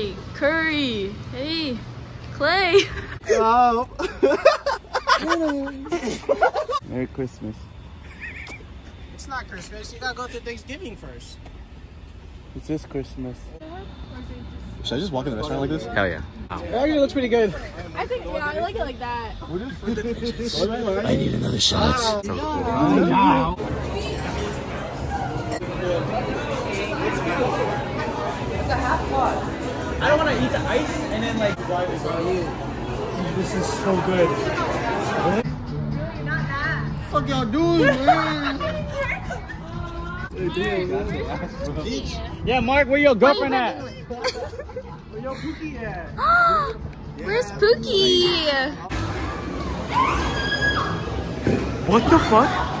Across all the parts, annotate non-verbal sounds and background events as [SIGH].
Hey, Curry. Hey, Clay. Oh. [LAUGHS] Merry Christmas. It's not Christmas. You gotta go through Thanksgiving first. It's just Christmas. Should I just walk in the restaurant like this? Hell yeah. Actually, it looks pretty good. I think, yeah, I like it like that. I need another shot. I don't want to eat the ice and then like drive it. This is so good. fuck y'all doing, [LAUGHS] man? Yeah, Mark, where your girlfriend at? [LAUGHS] Where your cookie at? [GASPS] Where's Pookie? What the fuck?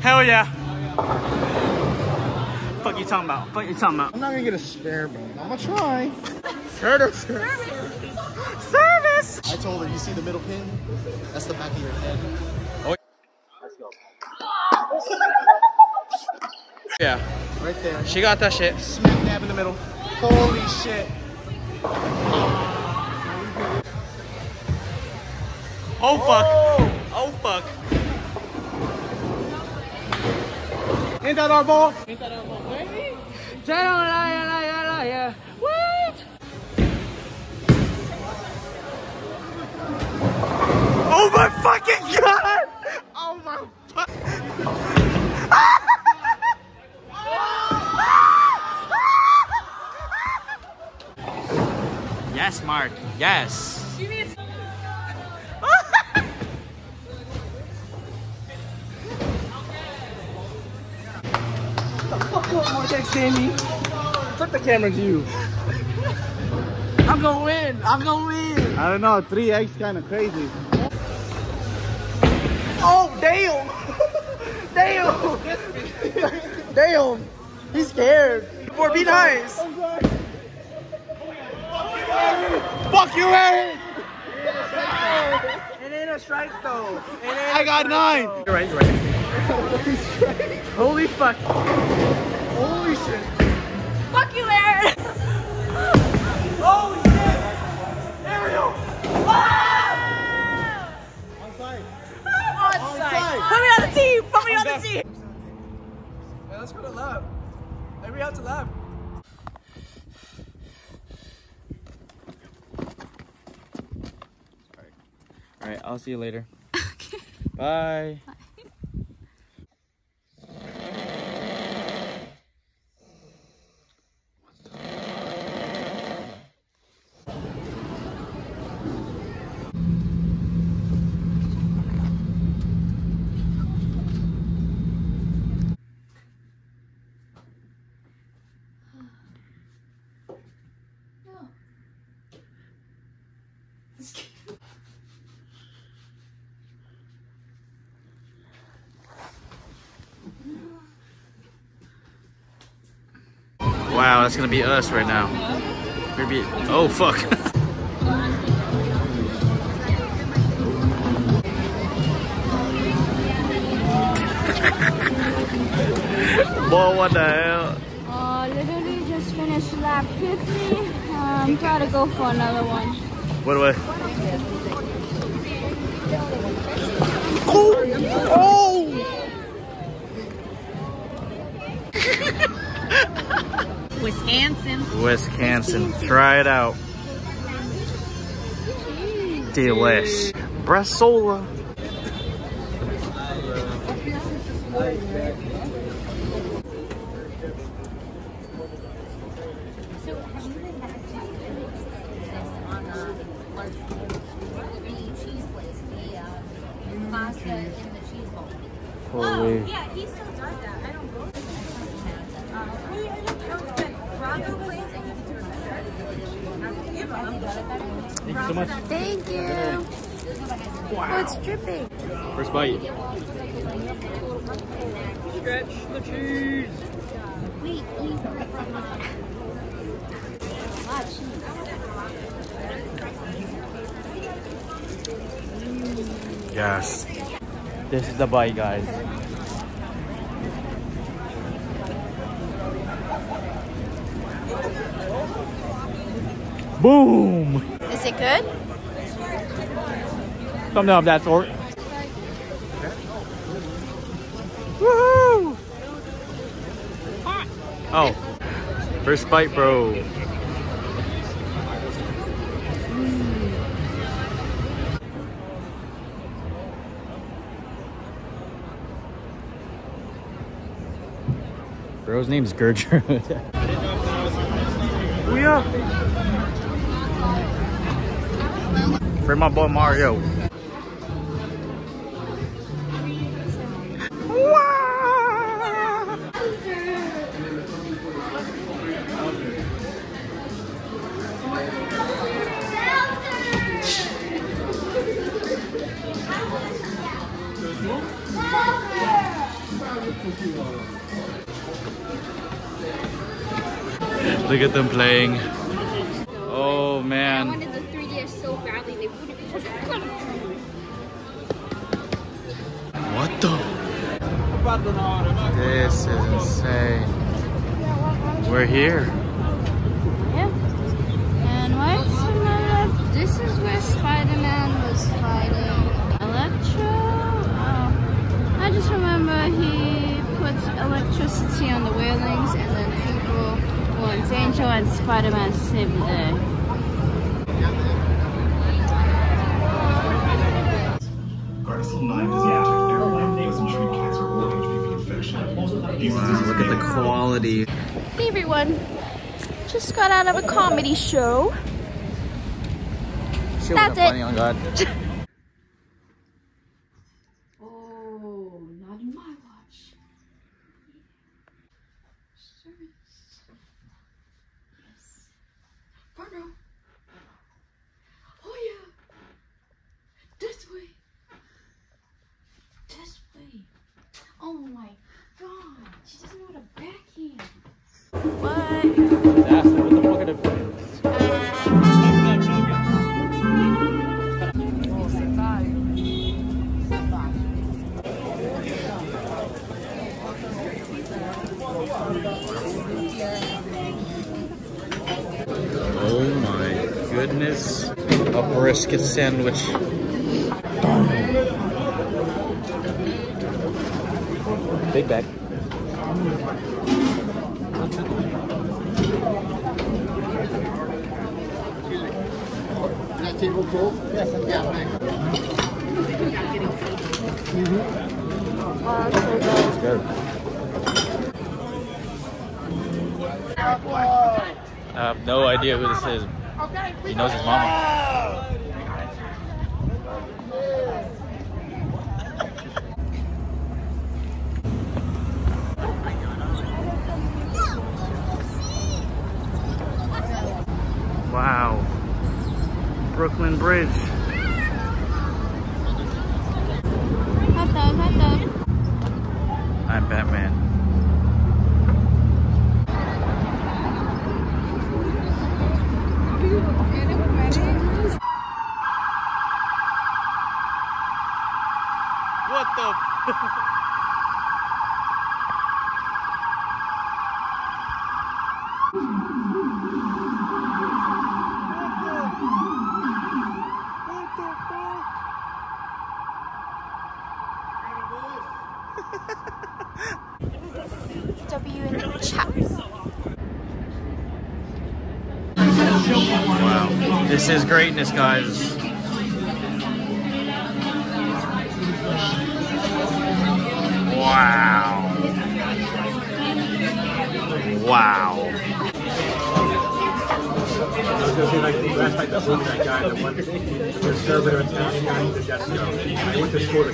Hell yeah. Fuck you talking about? Fuck you talking about? I'm not gonna get a spare bone. I'm gonna try. Service. [LAUGHS] Service. I told her, you see the middle pin? That's the back of your head. Oh. Let's go. yeah, Right there. she got that shit. Smack dab in the middle. Holy shit. Oh fuck. Oh fuck. Ain't that our ball? Ain't that our ball, baby? liar, liar, liar. What? Oh my fucking god! Oh my fuck. [LAUGHS] Yes, Mark. Yes. Flip the camera to you. I'm gonna win. I'm gonna win. I don't know, three eggs kind of crazy. Oh, damn. [LAUGHS] damn. damn. He's scared. Boy, be nice. Fuck you, Aaron. It ain't a strike though. I got nine. You're right, you're right. [LAUGHS] Holy fuck. I'll see you later. [LAUGHS] Okay. Bye. Wow, that's gonna be us right now. We're be oh fuck. [LAUGHS] Boy, what the hell? Uh, literally just finished lap 50. Um, try to go for another one. What do I? Wisconsin. Wisconsin. Try it out. Delish. Brasola. the in the cheese bowl. Holy. Yeah, he still does that. I don't go. Thank you so much. Thank you. Oh, it's dripping. First bite. Stretch the cheese. Wait, wait. Cheese. Yes. This is the bite, guys. Boom! Is it good? Something of that sort. Woohoo! Oh, first bite, bro. Bro's name's Gertrude. [LAUGHS] Booyah! For my boy Mario. Look at them playing. Oh I man. wanted the 3DS so badly. They wouldn't. What the? This is insane. We're here. Yeah. And why is on my left? This is where Spider-Man was fighting Electro. Oh. I just remember he electricity on the railings and then people were in danger and Spider-Man saved the day. Gardasil 9 doesn't treat cancer or HPV infection. Wow, look at the quality. Hey everyone. Just got out of a comedy show. Shit That's wasn't it. Oh [LAUGHS] funny on God. Oh, not in my watch. Yes. Fargo. Goodness. A brisket sandwich. Big bag. Table full? Yes, yeah, thanks. It's good. I have no idea who this is. He knows his mama. Wow. Brooklyn Bridge. Hot dog, hot dog. I'm Batman. What the? W in the chat. [LAUGHS] Wow. This is greatness, guys. Wow. Wow. I was gonna say like last night the one that guy, the one the conservative Italian guy, he did. I went to school to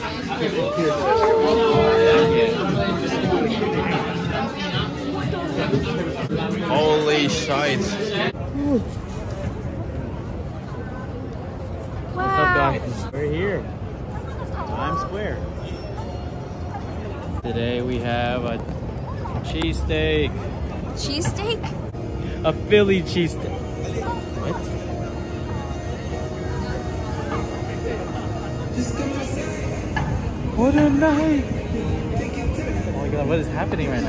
Holy shite. What's up, guys? We're here. Times Square. Today we have a cheesesteak. Cheesesteak? A Philly cheesesteak. What? What a night! Oh my god, what is happening right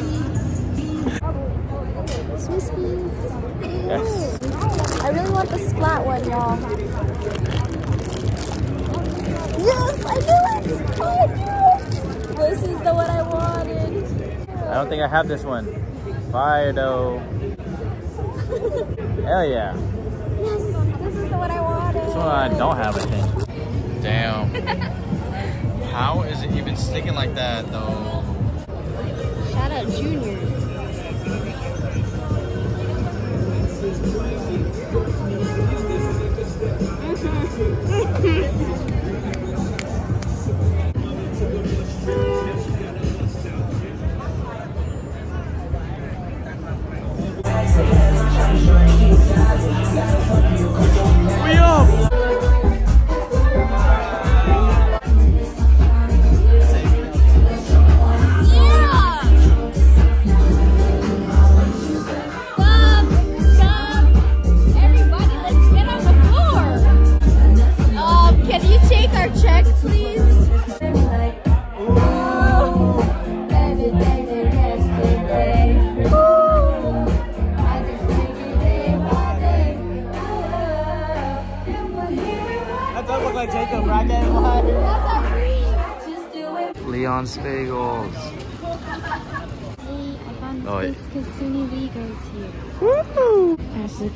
now? [LAUGHS] Smiskis. Yes. I really want the splat one, y'all. Yes, I knew it! I knew it! This is the one I wanted. I don't think I have this one. Fido. Hell yeah. Yes, this is the one I wanted. This one I don't have, I think. Damn. [LAUGHS] How is it even sticking like that though? Shout out Junior. We mm-hmm. [LAUGHS]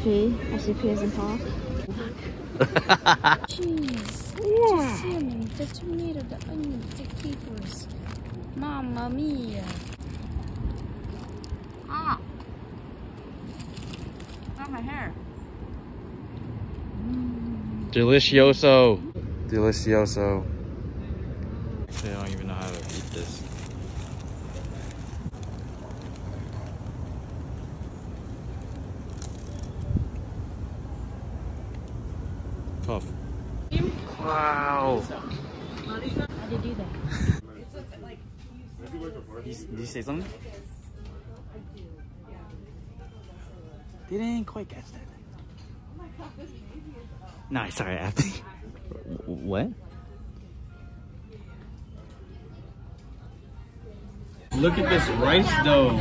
Ashley P. Ashley P isn't Paul. Cheese. The salmon, the tomato, the onions, the capers. Mamma mia. Ah. Got my hair. Delicioso. Delicioso. Actually, I don't even know how to eat this. Tough. Wow. How do you do that? Did you say something? Didn't quite catch that. No, sorry, after. [LAUGHS] what? Look at this rice dough.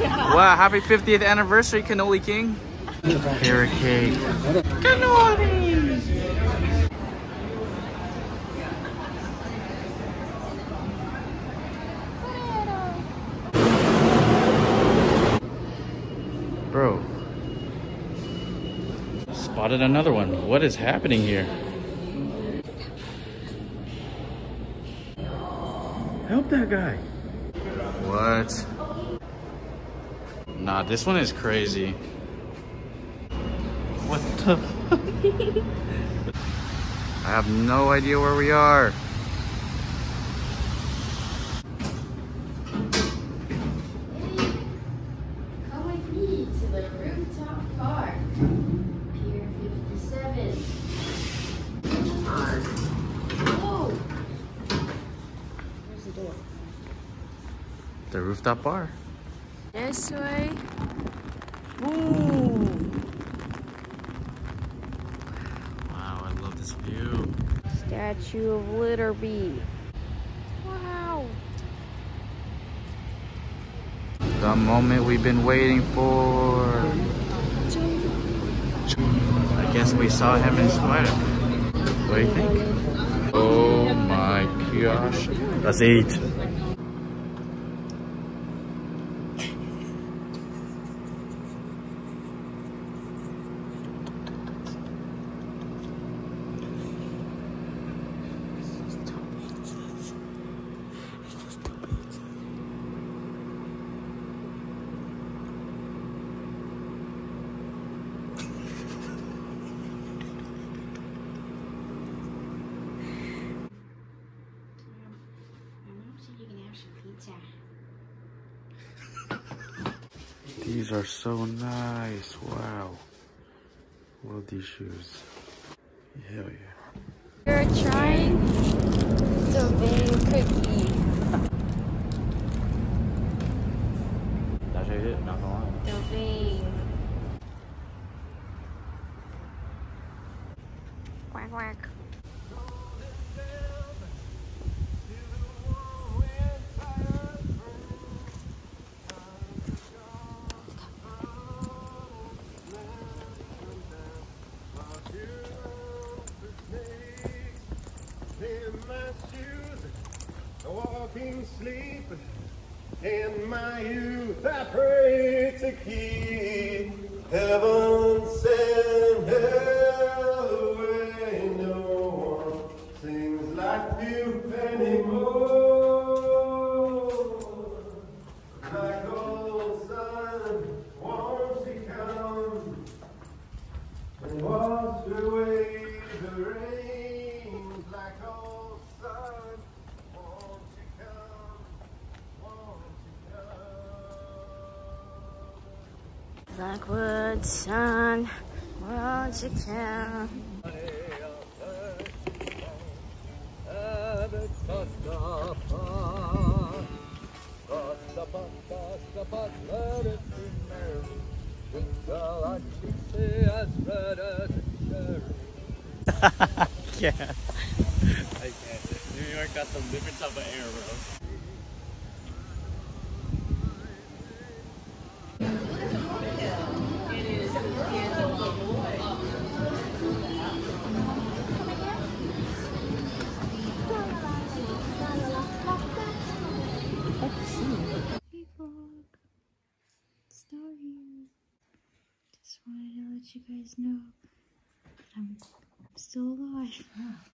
Wow, happy 50th anniversary, Cannoli King. Carrot cake. Bro. Spotted another one. What is happening here? Help that guy. What? Nah, this one is crazy. What the? [LAUGHS] I have no idea where we are. Come with me to the rooftop park. Pier 57. Oh! Where's the door? The rooftop bar. This way. Wow, I love this view. Statue of Litterby. Wow. The moment we've been waiting for. I guess we saw him in Spider. What do you think? Oh my gosh. Let's eat. These are so nice. Wow. Love these shoes. Hell yeah. We're trying the Levain cookie. I'll show you it, not gonna lie. The Levain. Walking sleep. In my youth, I pray to keep heaven send come? Black hole sun, won't you come? yeah. I can't. New York got some different type of air, bro. Just wanted to let you guys know that I'm still alive.